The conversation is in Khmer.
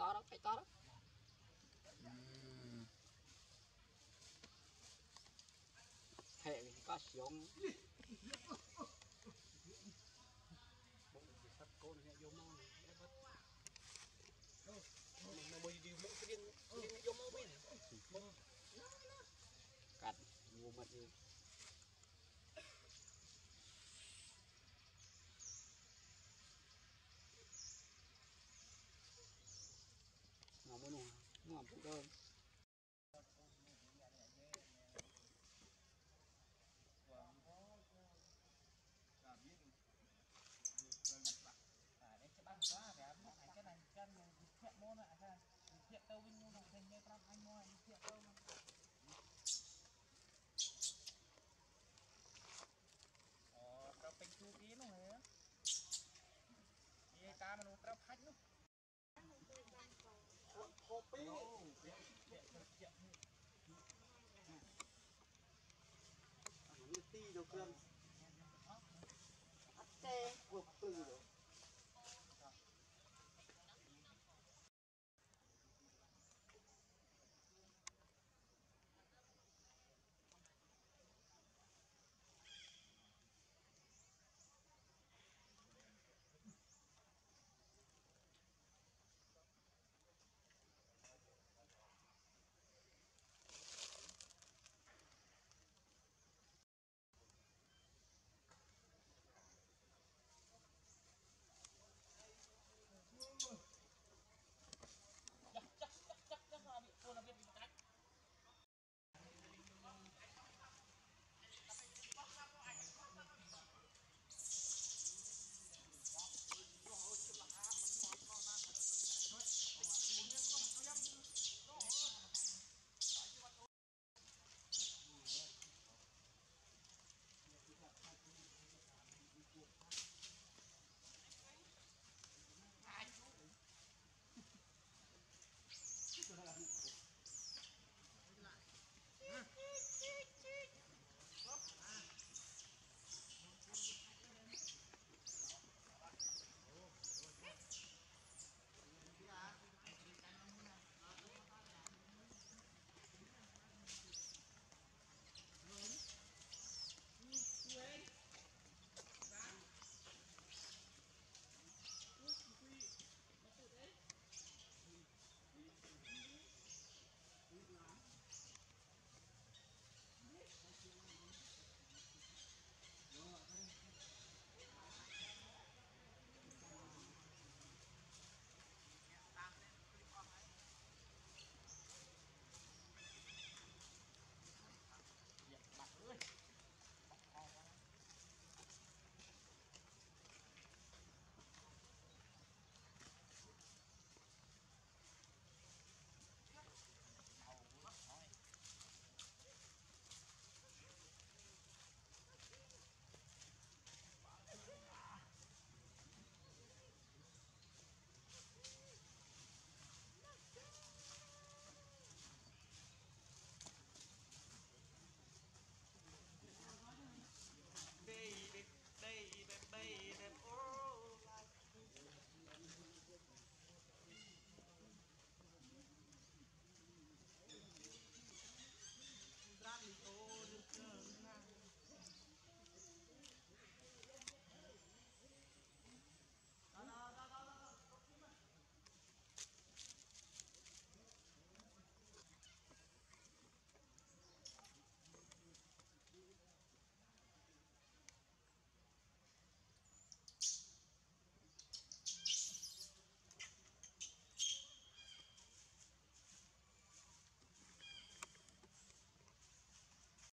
ត đó cái to đó ហេក៏ស្មុនអាចាភាកទៅវិញនោះមកឃើញគេប្រាប់អញមកអញភាកទៅមកអូត្រូវពេញជួគេនោះហ៎និយាយតាមមនុស្សត្រូវផាច់នោះខូពីអានេះទីដល់ក្រុមអត់ទេពួកព្រឺ